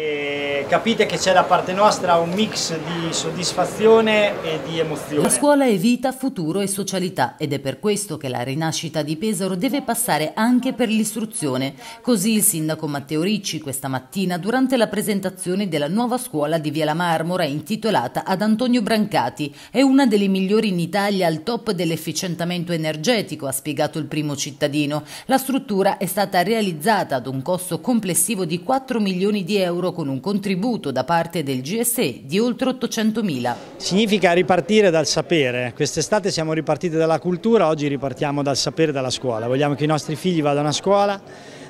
E capite che c'è da parte nostra un mix di soddisfazione e di emozione. La scuola è vita, futuro e socialità ed è per questo che la rinascita di Pesaro deve passare anche per l'istruzione. Così il sindaco Matteo Ricci questa mattina durante la presentazione della nuova scuola di Via La Marmora intitolata ad Antonio Brancati. È una delle migliori in Italia al top dell'efficientamento energetico, ha spiegato il primo cittadino. La struttura è stata realizzata ad un costo complessivo di 4 milioni di euro con un contributo da parte del GSE di oltre 800 mila. Significa ripartire dal sapere, quest'estate siamo ripartiti dalla cultura, oggi ripartiamo dal sapere dalla scuola, vogliamo che i nostri figli vadano a scuola,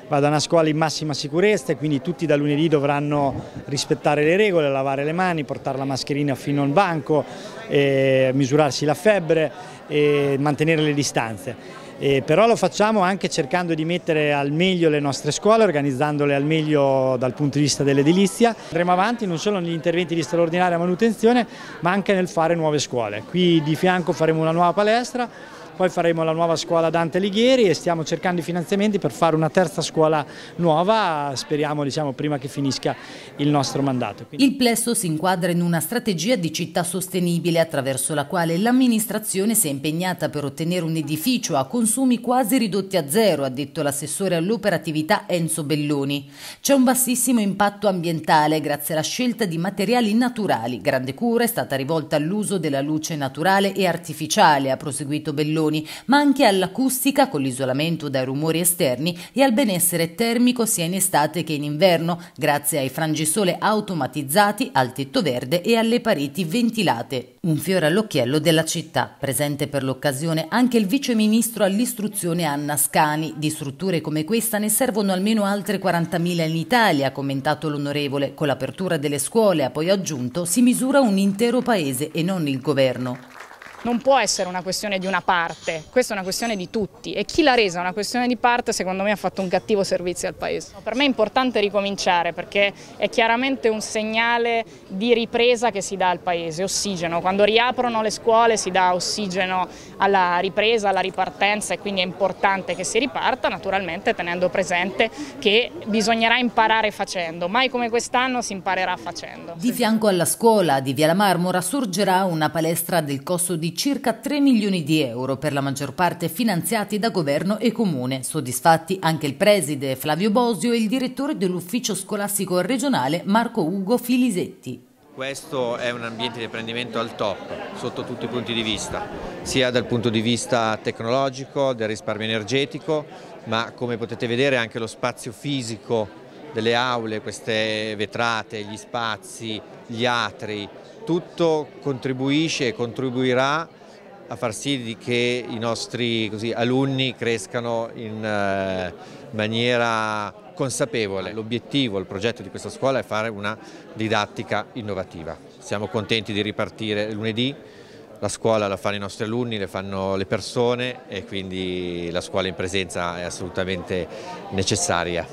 vadano a scuola in massima sicurezza e quindi tutti da lunedì dovranno rispettare le regole, lavare le mani, portare la mascherina fino al banco, misurarsi la febbre e mantenere le distanze. Eh, però lo facciamo anche cercando di mettere al meglio le nostre scuole, organizzandole al meglio dal punto di vista dell'edilizia. Andremo avanti non solo negli interventi di straordinaria manutenzione ma anche nel fare nuove scuole. Qui di fianco faremo una nuova palestra poi faremo la nuova scuola Dante Alighieri e stiamo cercando i finanziamenti per fare una terza scuola nuova, speriamo diciamo, prima che finisca il nostro mandato. Quindi... Il plesso si inquadra in una strategia di città sostenibile attraverso la quale l'amministrazione si è impegnata per ottenere un edificio a consumi quasi ridotti a zero, ha detto l'assessore all'operatività Enzo Belloni. C'è un bassissimo impatto ambientale grazie alla scelta di materiali naturali. Grande cura è stata rivolta all'uso della luce naturale e artificiale, ha proseguito Belloni funzioni, ma anche all'acustica con l'isolamento dai rumori esterni e al benessere termico sia in estate che in inverno, grazie ai frangisole automatizzati, al tetto verde e alle pareti ventilate. Un fiore all'occhiello della città, presente per l'occasione anche il vice ministro all'istruzione Anna Scani. Di strutture come questa ne servono almeno altre 40.000 in Italia, ha commentato l'onorevole. Con l'apertura delle scuole, ha poi aggiunto, si misura un intero paese e non il governo non può essere una questione di una parte, questa è una questione di tutti e chi l'ha resa una questione di parte secondo me ha fatto un cattivo servizio al Paese. Per me è importante ricominciare perché è chiaramente un segnale di ripresa che si dà al Paese, ossigeno. Quando riaprono le scuole si dà ossigeno alla ripresa, alla ripartenza e quindi è importante che si riparta, naturalmente tenendo presente che bisognerà imparare facendo, mai come quest'anno si imparerà facendo. Di fianco alla scuola di Via La Marmora sorgerà una palestra del costo di di circa 3 milioni di euro, per la maggior parte finanziati da governo e comune. Soddisfatti anche il preside Flavio Bosio e il direttore dell'ufficio scolastico regionale Marco Ugo Filisetti. Questo è un ambiente di apprendimento al top sotto tutti i punti di vista, sia dal punto di vista tecnologico, del risparmio energetico, ma come potete vedere anche lo spazio fisico delle aule, queste vetrate, gli spazi, gli atri, tutto contribuisce e contribuirà a far sì che i nostri così, alunni crescano in eh, maniera consapevole. L'obiettivo, il progetto di questa scuola è fare una didattica innovativa. Siamo contenti di ripartire lunedì, la scuola la fanno i nostri alunni, le fanno le persone e quindi la scuola in presenza è assolutamente necessaria.